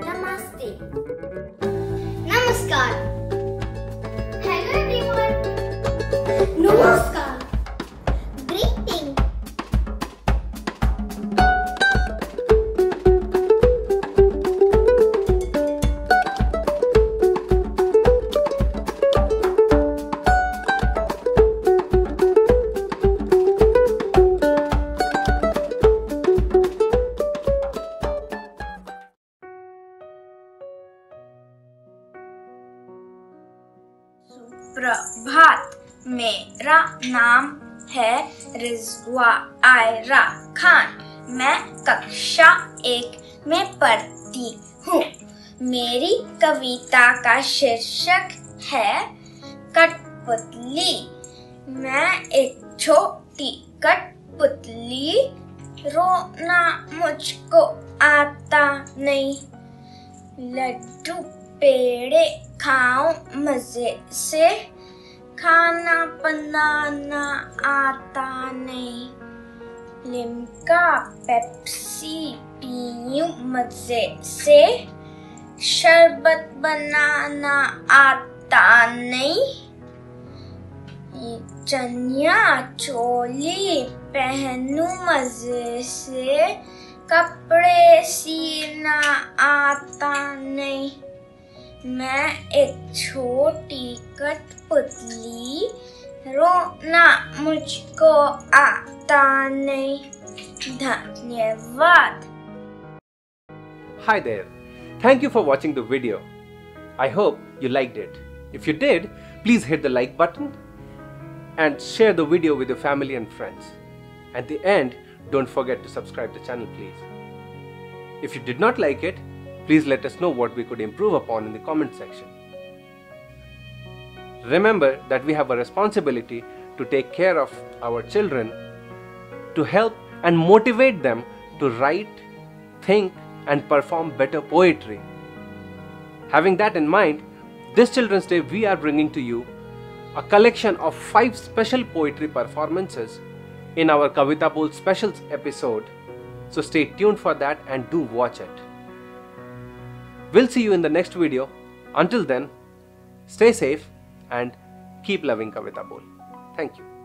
Namaste. Namaskar. Hello everyone. Namaskar. सुप्रभात मेरा नाम है रिजवा आयरा खान। मैं कक्षा एक में पढ़ती हूँ। मेरी कविता का शीर्षक है कठपुतली। मैं एक छोटी कठपुतली। रोना मुझको आता नहीं। लड्डू पेड़े खाओ मज़े से। खाना बनाना आता नहीं। लिमका, पेप्सी पीयूं मज़े से। शरबत बनाना आता नहीं। चनिया चोली पहनू मज़े से। कपड़े सीना आता नहीं। मैं एक छोटी कठपुतली रोना मुझको आता नहीं धन्यवाद Hi there. Thank you for watching the video. I hope you liked it. If you did, please hit the like button and share the video with your family and friends. At the end, don't forget to subscribe the channel please. If you did not like it, please let us know what we could improve upon in the comment section. Remember that we have a responsibility to take care of our children, to help and motivate them to write, think, and perform better poetry. Having that in mind, this Children's Day we are bringing to you a collection of five special poetry performances in our Kavitabol Specials episode. So stay tuned for that and do watch it. We'll see you in the next video. Until then, stay safe and keep loving Kavitabol. Thank you.